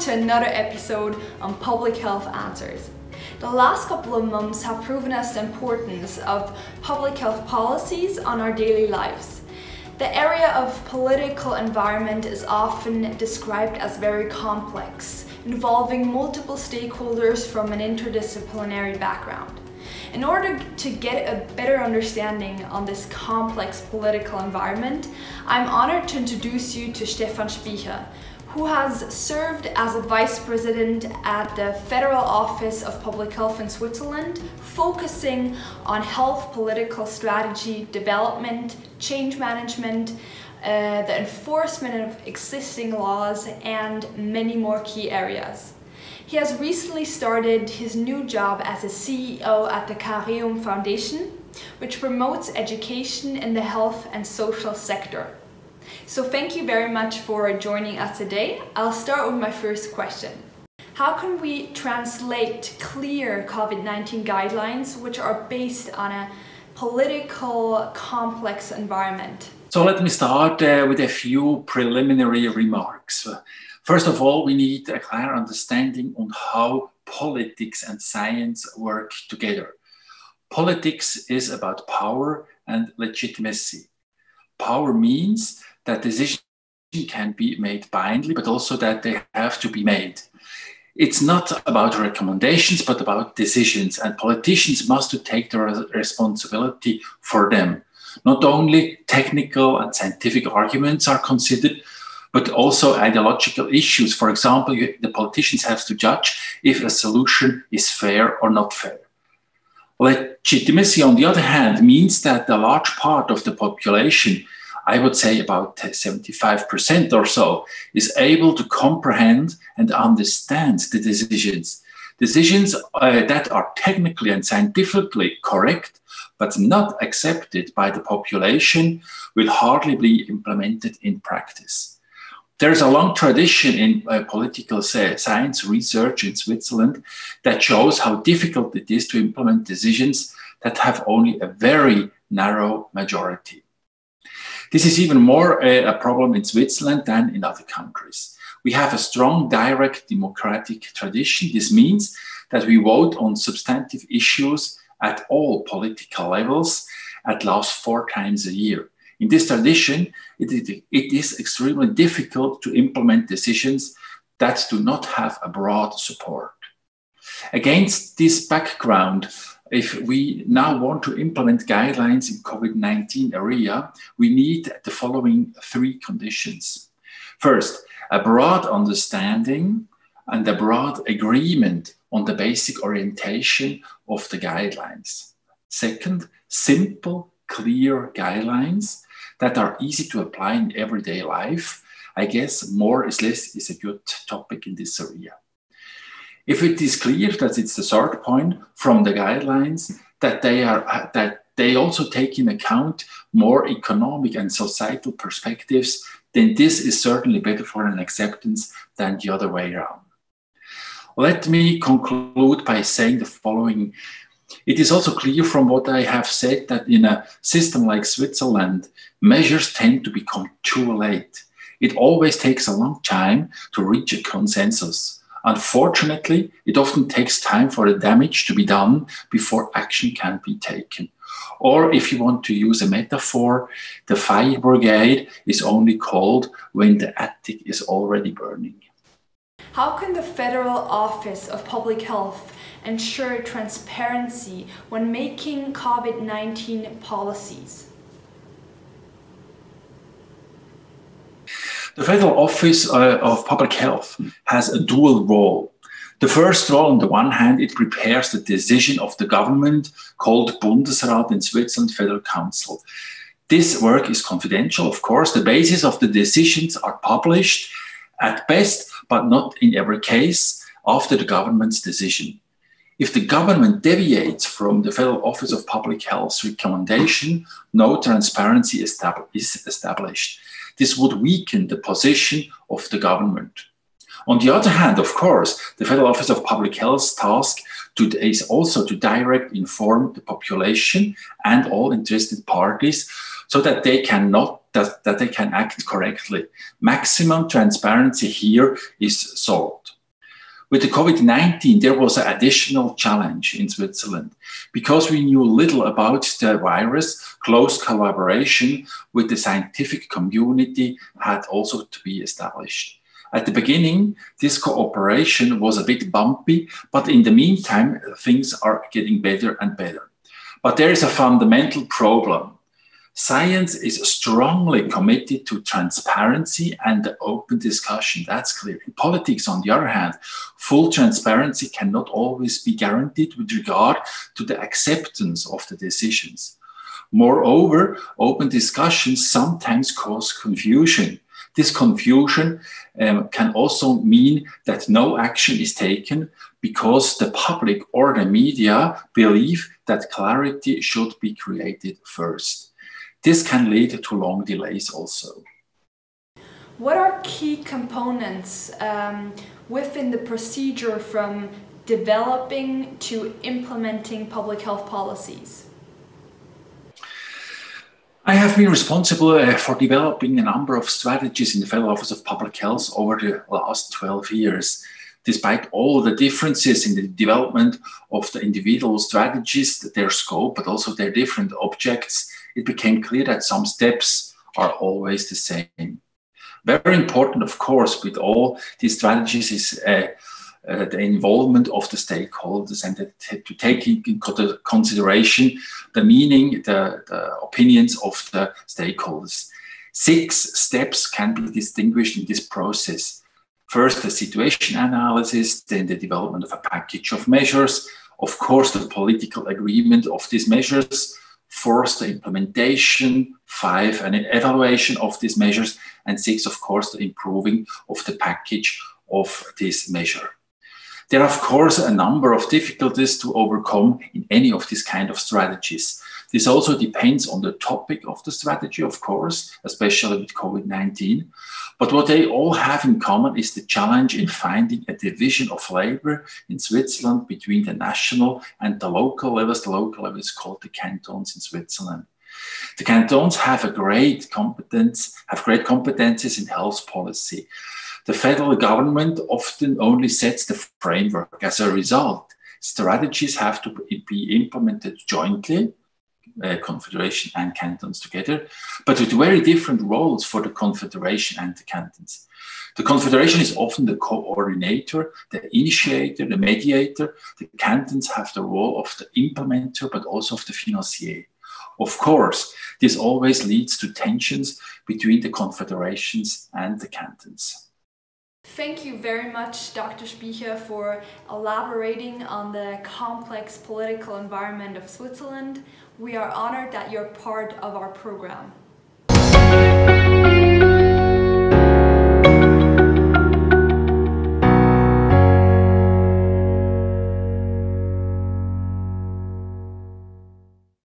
to another episode on Public Health Answers. The last couple of months have proven us the importance of public health policies on our daily lives. The area of political environment is often described as very complex, involving multiple stakeholders from an interdisciplinary background. In order to get a better understanding on this complex political environment, I'm honored to introduce you to Stefan Spycher, who has served as a vice president at the Federal Office of Public Health in Switzerland, focusing on health political strategy development, change management, uh, the enforcement of existing laws, and many more key areas. He has recently started his new job as a CEO at the Careum Foundation, which promotes education in the health and social sector. So thank you very much for joining us today. I'll start with my first question. How can we translate clear COVID-19 guidelines which are based on a political complex environment? So let me start uh, with a few preliminary remarks. First of all, we need a clear understanding on how politics and science work together. Politics is about power and legitimacy. Power means that decisions can be made blindly, but also that they have to be made. It's not about recommendations, but about decisions, and politicians must take the responsibility for them. Not only technical and scientific arguments are considered, but also ideological issues. For example, the politicians have to judge if a solution is fair or not fair. Legitimacy, on the other hand, means that a large part of the population I would say about 75% or so, is able to comprehend and understand the decisions. Decisions uh, that are technically and scientifically correct, but not accepted by the population, will hardly be implemented in practice. There's a long tradition in uh, political science research in Switzerland that shows how difficult it is to implement decisions that have only a very narrow majority. This is even more a, problem in Switzerland than in other countries. We have a strong direct democratic tradition. This means that we vote on substantive issues at all political levels at least four times a year. In this tradition, it is, it is extremely difficult to implement decisions that do not have a broad support. Against this background, if we now want to implement guidelines in COVID-19 area, we need the following three conditions. First, a broad understanding and a broad agreement on the basic orientation of the guidelines. Second, simple, clear guidelines that are easy to apply in everyday life. I guess more is less is a good topic in this area. If it is clear that it's the third point from the guidelines that they are uh, that they also take in account more economic and societal perspectives, then this is certainly better for an acceptance than the other way around. Let me conclude by saying the following. It is also clear from what I have said that in a system like Switzerland, measures tend to become too late. It always takes a long time to reach a consensus. Unfortunately, it often takes time for the damage to be done before action can be taken. Or if you want to use a metaphor, the fire brigade is only called when the attic is already burning. How can the Federal Office of Public Health ensure transparency when making COVID 19 policies? The Federal Office uh, of Public Health has a dual role. The first role, on the one hand, it prepares the decision of the government called Bundesrat in Switzerland Federal Council. This work is confidential, of course. The basis of the decisions are published at best, but not in every case, after the government's decision. If the government deviates from the Federal Office of Public Health's recommendation, no transparency is established. This would weaken the position of the government. On the other hand, of course, the Federal Office of Public Health's task to, is also to direct inform the population and all interested parties so that they cannot that, that they can act correctly. Maximum transparency here is sought. With the COVID 19, there was an additional challenge in Switzerland. Because we knew little about the virus, close collaboration with the scientific community had also to be established. At the beginning, this cooperation was a bit bumpy, but in the meantime, things are getting better and better. But there is a fundamental problem. Science is strongly committed to transparency and open discussion. That's clear. In politics, on the other hand, full transparency cannot always be guaranteed with regard to the acceptance of the decisions. Moreover, open discussions sometimes cause confusion. This confusion um, can also mean that no action is taken because the public or the media believe that clarity should be created first. This can lead to long delays also. What are key components um, within the procedure from developing to implementing public health policies? I have been responsible uh, for developing a number of strategies in the Federal Office of Public Health over the last 12 years. Despite all the differences in the development of the individual strategies, their scope, but also their different objects, it became clear that some steps are always the same. Very important, of course, with all these strategies is uh, uh, the involvement of the stakeholders and to take into consideration the meaning, the, the opinions of the stakeholders. Six steps can be distinguished in this process. First, the situation analysis, then the development of a package of measures, of course, the political agreement of these measures, Fourth, the implementation. Five, an evaluation of these measures. And six, of course, the improving of the package of this measure. There are, of course, a number of difficulties to overcome in any of these kind of strategies. This also depends on the topic of the strategy, of course, especially with COVID 19. But what they all have in common is the challenge in finding a division of labor in Switzerland between the national and the local levels. The local level is called the cantons in Switzerland. The cantons have a great competence, have great competences in health policy. The federal government often only sets the framework. As a result, strategies have to be implemented jointly uh, confederation and cantons together, but with very different roles for the confederation and the cantons. The confederation is often the coordinator, the initiator, the mediator. The cantons have the role of the implementer, but also of the financier. Of course, this always leads to tensions between the confederations and the cantons. Thank you very much, Dr. Spycher, for elaborating on the complex political environment of Switzerland. We are honored that you're part of our program.